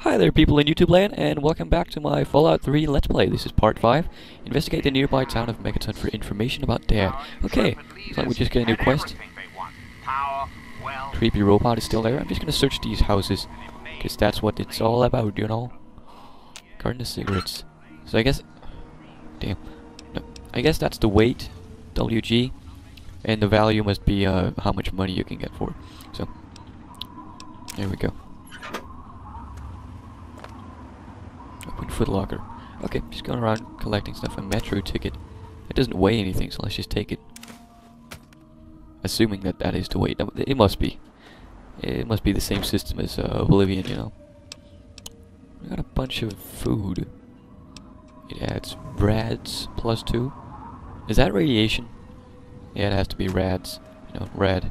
Hi there people in YouTube land and welcome back to my Fallout 3 Let's Play. This is part 5. Investigate the nearby town of Megaton for information about Dad. Okay, like we just get a new quest. Creepy robot is still there. I'm just gonna search these houses. Cause that's what it's all about, you know? Garden of cigarettes. So I guess... Damn. No, I guess that's the weight, WG. And the value must be uh, how much money you can get for it. So, there we go. Okay, just going around collecting stuff. A metro ticket. It doesn't weigh anything, so let's just take it. Assuming that that is the weight. It must be. It must be the same system as uh, Oblivion, you know. We got a bunch of food. It adds rads plus two. Is that radiation? Yeah, it has to be rads. You know, rad.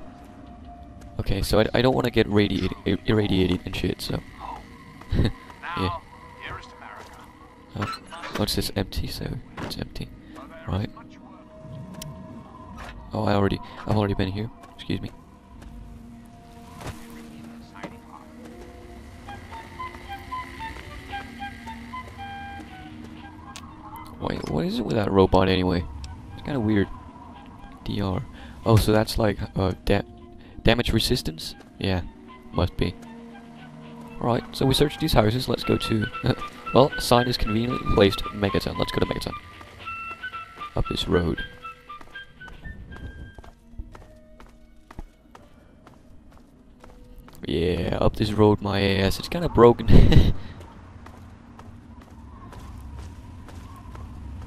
Okay, so I, I don't want to get radiated, ir irradiated and shit, so. yeah. Oh, what's this empty? So it's empty, right? Oh, I already, I've already been here. Excuse me. Wait, what is it with that robot anyway? It's kind of weird. DR. Oh, so that's like uh, da damage resistance? Yeah, must be. Alright, so we searched these houses. Let's go to. well, sign is conveniently placed. Megaton. Let's go to Megaton. Up this road. Yeah, up this road, my ass. It's kind of broken.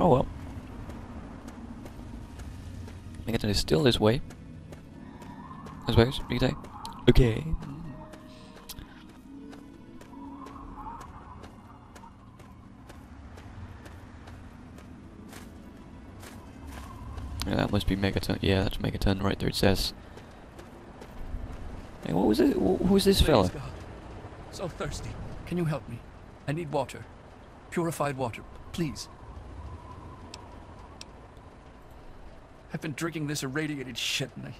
oh well. Megaton is still this way. I suppose, you say. Okay. Yeah, that must be Megaton. Yeah, that's Megaton right there. It says. Hey, what was it? Wh- Who's this fella? God. So thirsty. Can you help me? I need water. Purified water, please. I've been drinking this irradiated shit and I,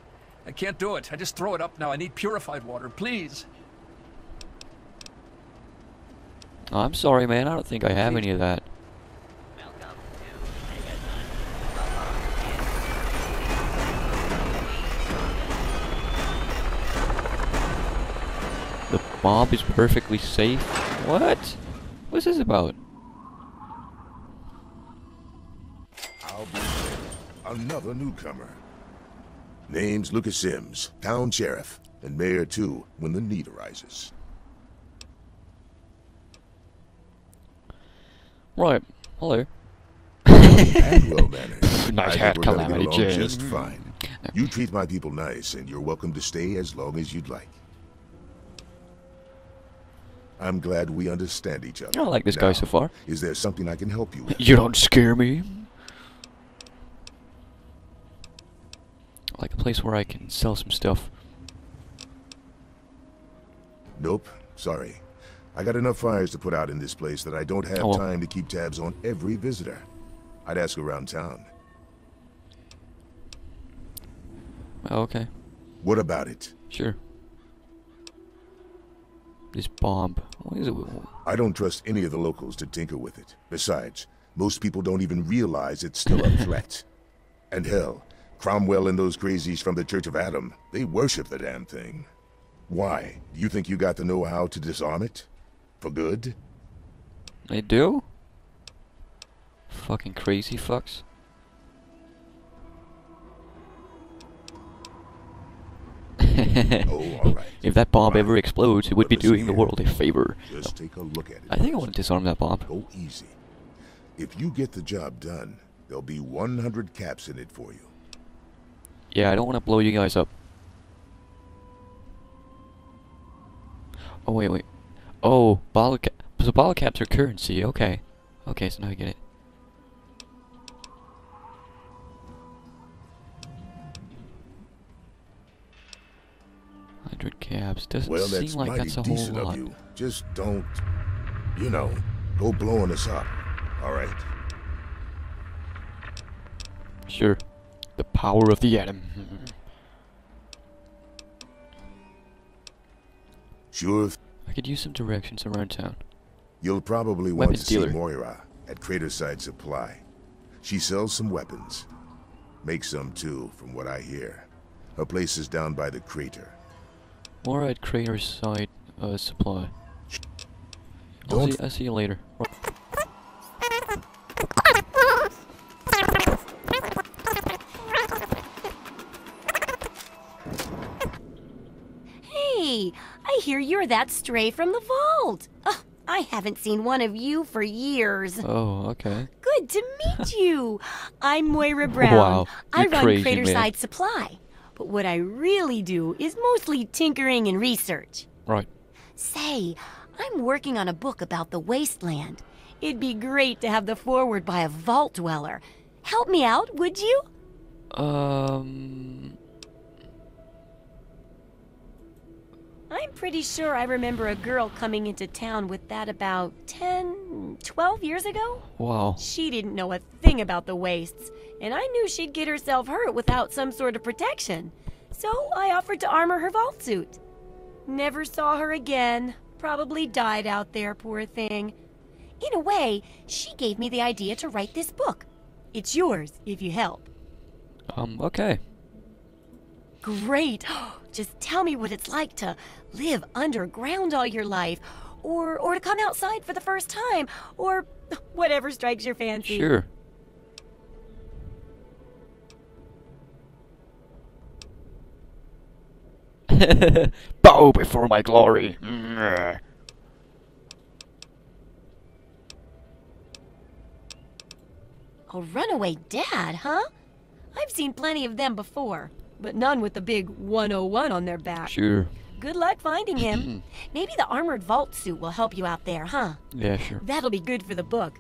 I can't do it. I just throw it up now. I need purified water, please. Oh, I'm sorry, man. I don't think I have any of that. Bomb is perfectly safe. What? What's this about? I'll be another newcomer. Name's Lucas Sims, town sheriff, and mayor too, when the need arises. Right. Hello. And well mannered. Nice hat, think we're gonna Calamity Jane. just fine. You treat my people nice, and you're welcome to stay as long as you'd like. I'm glad we understand each other. I like this guy so far. Is there something I can help you with? You don't scare me. I like a place where I can sell some stuff. Nope, sorry. I got enough fires to put out in this place that I don't have Oh, well. time to keep tabs on every visitor. I'd ask around town. Oh, okay. What about it? Sure. This bomb. What is it? with- I don't trust any of the locals to tinker with it. Besides, most people don't even realize it's still a threat. And hell, Cromwell and those crazies from the Church of Atom, they worship the damn thing. Why? Do you think you got the know-how to disarm it? For good? They do? Fucking crazy fucks. Oh, all right. If that bomb ever explodes, it would be doing the world a favor. Just take a look at it. I think I want to disarm that bomb. Go easy. If you get the job done, there'll be 100 caps in it for you. Yeah, I don't want to blow you guys up. Oh, wait, wait. Oh, bottle cap. So bottle caps are currency. Okay. Okay, so now I get it. Caps. Doesn't Well, seem that's like that's a whole lot. of you. Just don't, you know, go blowing us up. All right. Sure. The power of the atom. Sure. I could use some directions around town. You'll probably want Weapons to dealer. see Moira at Craterside Supply. She sells some weapons. Makes some too, from what I hear. Her place is down by the crater. More at Crater Side uh, Supply. I'll Don't see, I'll see you later. Hey, I hear you're that stray from the vault. Ugh, I haven't seen one of you for years. Oh, okay. Good to meet you. I'm Moira Brown. Wow, I you're run crazy, Craterside man. Supply. But what I really do is mostly tinkering and research. Right. Say, I'm working on a book about the wasteland. It'd be great to have the forward by a vault dweller. Help me out, would you? Um. I'm pretty sure I remember a girl coming into town with that about 10, 12 years ago. Wow. She didn't know a thing about the wastes, and I knew she'd get herself hurt without some sort of protection. So I offered to armor her vault suit. Never saw her again. Probably died out there, poor thing. In a way, she gave me the idea to write this book. It's yours if you help. Um. Okay. Great. Just tell me what it's like to live underground all your life, or or to come outside for the first time, or whatever strikes your fancy. Sure. Bow before my glory. A runaway dad, huh? I've seen plenty of them before, but none with the big 101 on their back. Sure. Good luck finding him. Maybe the armored vault suit will help you out there, huh? Yeah, sure. That'll be good for the book.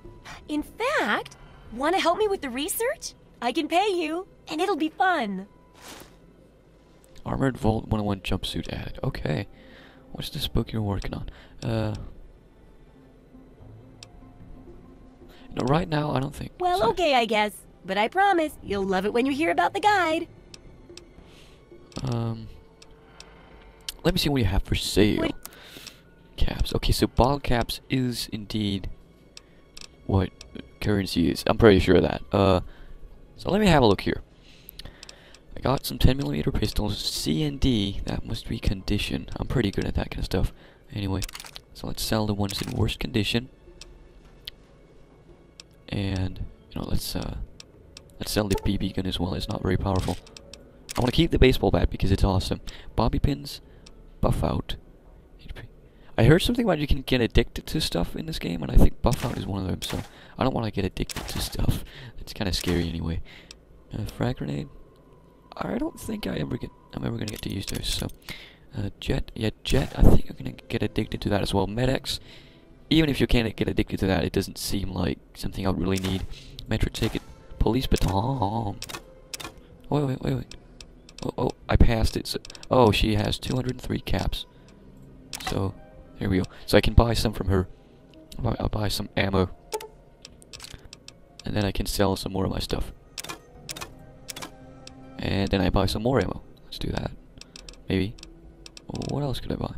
In fact, want to help me with the research? I can pay you, and it'll be fun. Armored Vault 101 jumpsuit added. Okay. What's this book you're working on? Uh. No, right now I don't think. Well, so. okay, I guess. But I promise you'll love it when you hear about the guide. Um. Let me see what you have for sale. Caps. Okay, so bottle caps is indeed what currency is. I'm pretty sure of that. Uh, so let me have a look here. I got some 10mm pistols. C and D. That must be condition. I'm pretty good at that kind of stuff. Anyway, so let's sell the ones in worst condition. And you know, let's uh, let's sell the BB gun as well. It's not very powerful. I want to keep the baseball bat because it's awesome. Bobby pins, Buffout. I heard something about you can get addicted to stuff in this game, and I think Buffout is one of them. So I don't want to get addicted to stuff. It's kind of scary anyway. Uh, frag grenade. I don't think I ever get. I'm ever gonna get to use those. So uh, jet. Yeah, jet. I think I'm gonna get addicted to that as well. Med-X. Even if you can't get addicted to that, it doesn't seem like something I really need. Metro ticket. Police baton. Wait, wait, wait, wait. Oh, oh, I passed it. So, oh, she has 203 caps. So, there we go. So I can buy some from her. I'll buy, some ammo. And then I can sell some more of my stuff. And then I buy some more ammo. Let's do that. Maybe. What else could I buy?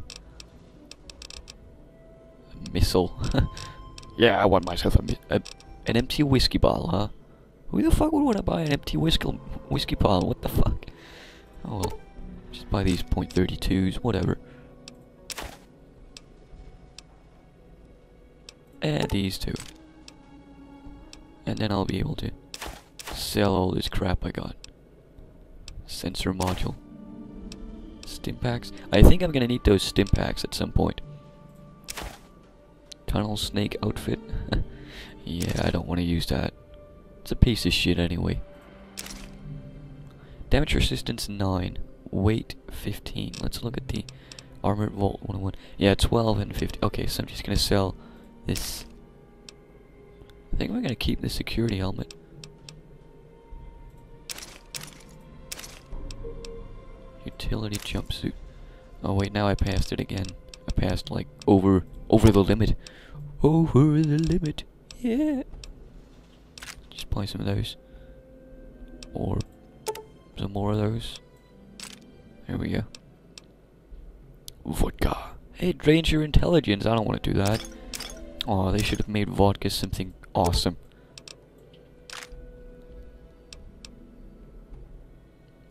A missile. yeah, I want myself a, a an empty whiskey bottle, huh? Who the fuck would want to buy an empty whiskey whiskey bottle? What the fuck? Oh well. Just buy these .32s, whatever. And these two. And then I'll be able to sell all this crap I got. Sensor module. Stimpaks. I think I'm gonna need those stimpaks at some point. Tunnel snake outfit. yeah, I don't want to use that. It's a piece of shit anyway. Damage resistance 9. Weight 15. Let's look at the Armored Vault 101. Yeah, 12 and 50. Okay, so I'm just gonna sell this. I think we're gonna keep the security helmet. Utility jumpsuit. Oh wait, now I passed it again. I passed like over over the limit. Over the limit. Yeah. Just buy some of those. Or some more of those. Here we go. Vodka. Hey, it drains your intelligence. I don't want to do that. Oh, they should have made vodka something awesome.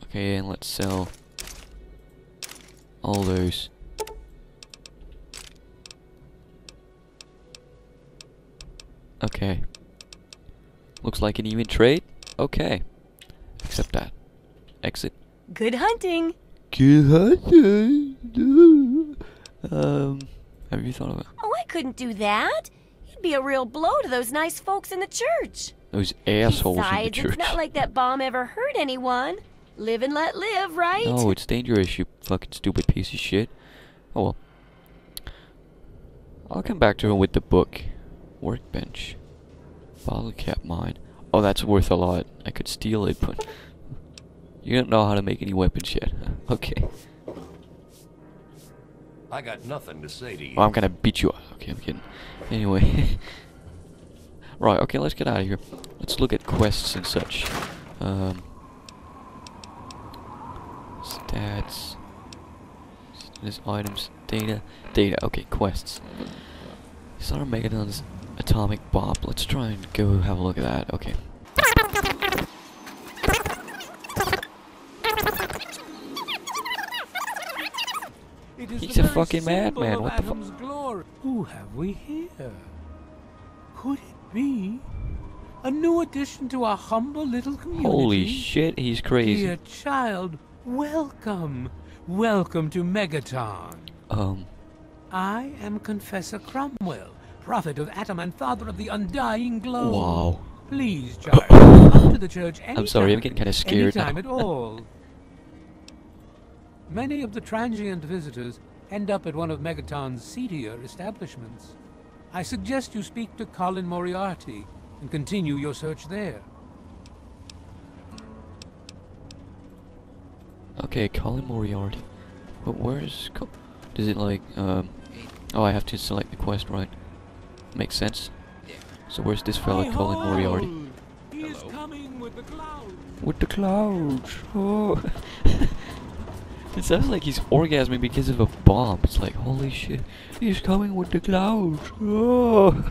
Okay, and let's sell all those. Okay. Looks like an even trade. Okay. Accept that. Exit. Good hunting. Good hunting. Um, have you thought of it? Oh, I couldn't do that. You'd be a real blow to those nice folks in the church. Those assholes Besides, in the church. it's not like that bomb ever hurt anyone. Live and let live, right? No, it's dangerous, you fucking stupid piece of shit. Oh well. I'll come back to him with the book. Workbench. Bottle cap mine. Oh, that's worth a lot. I could steal it, but... You don't know how to make any weapons yet. okay. I got nothing to say to you. Oh, I'm gonna beat you up. Okay, I'm kidding. Anyway. right, okay, let's get out of here. Let's look at quests and such. Um... Stats. Status items. Data. Data. Okay, quests. Star Megaton's atomic bomb. Let's try and go have a look at that. Okay. It is He's the a very fucking madman, what the fuck? Who have we here? Could it be a new addition to our humble little community? Holy shit, he's crazy. Dear child, welcome. Welcome to Megaton. Um, I am Confessor Cromwell, prophet of Atom and father of the undying glow. wow. Please, child, come to the church anytime. I'm sorry, I'm getting kinda scared Anytime now. at all. Many of the transient visitors end up at one of Megaton's seedier establishments. I suggest you speak to Colin Moriarty and continue your search there. Okay, Colin Moriarty. But where's... Co Does it like, um... Oh, I have to select the quest, right? Makes sense. So where's this fella, Colin Moriarty? He is coming with the clouds. With the clouds. Oh. it sounds like he's orgasming because of a bomb. It's like, holy shit, he's coming with the clouds. Oh.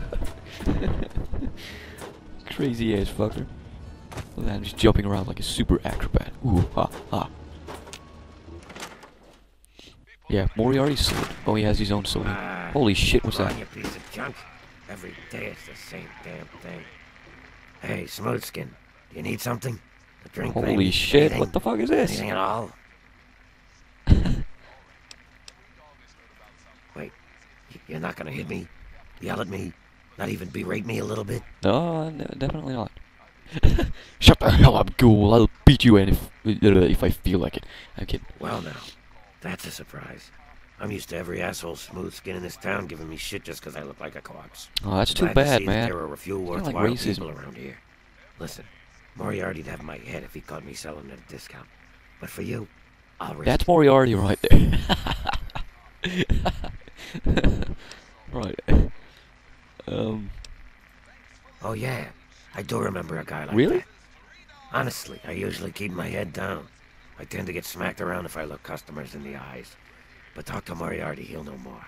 Crazy ass fucker. Look at him just jumping around like a super acrobat. Ooh, ha, ha. Yeah, Moriarty's sword. Oh, he has his own sword. Holy shit, what's that? on, you piece of junk. Every day it's the same damn thing. Hey, Smoothskin, do you need something? A drink, Holy maybe? shit, Anything? what the fuck is this? Anything at all? Wait, y- you're not gonna hit me, yell at me, not even berate me a little bit? No, uh, definitely not. Shut the hell up, ghoul. I'll beat you in if, if I feel like it. I'm kidding. Well now, that's a surprise. I'm used to every asshole smooth skin in this town giving me shit just 'cause I look like a corpse. Oh, that's too Glad to bad, that man. There are a few like worthwhile racism. people around here. Listen, Moriarty'd have my head if he caught me selling at a discount. But for you, I'll risk That's. Moriarty right there. right. Um, Oh yeah, I do remember a guy like Really? that. Honestly, I usually keep my head down. I tend to get smacked around if I look customers in the eyes. But talk to Moriarty, he'll know more.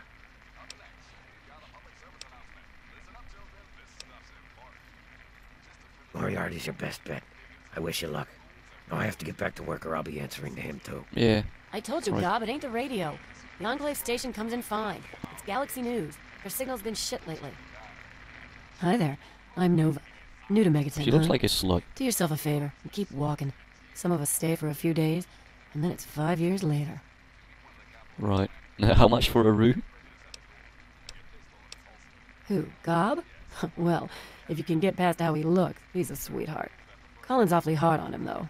Moriarty's your best bet. I wish you luck. Now I have to get back to work or I'll be answering to him too. yeah. I told you, Right. Gob, it ain't the radio. The Enclave station comes in fine. It's Galaxy News. Their signal's been shit lately. Hi there. I'm Nova. New to Megaton. She looks like a slut. Do yourself a favor and keep walking. Some of us stay for a few days, and then it's five years later. Right. How much for a root? Who, Gob? well, if you can get past how he looks, he's a sweetheart. Colin's awfully hard on him, though.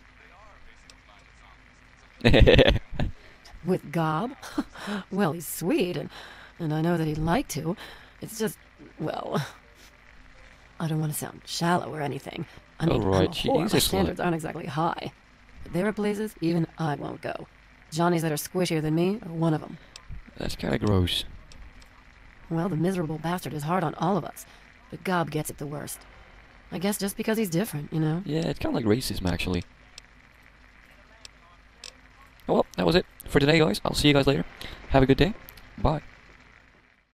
With Gob? well, he's sweet, and, and I know that he'd like to. It's just, well, I don't want to sound shallow or anything. I mean, right, whore. My standards aren't exactly high. But there are places even I won't go. Johnnies that are squishier than me are one of them. That's kind of gross. Well, the miserable bastard is hard on all of us, but Gob gets it the worst. I guess just because he's different, you know? Yeah, it's kind of like racism, actually. Oh, well, that was it for today, guys. I'll see you guys later. Have a good day. Bye.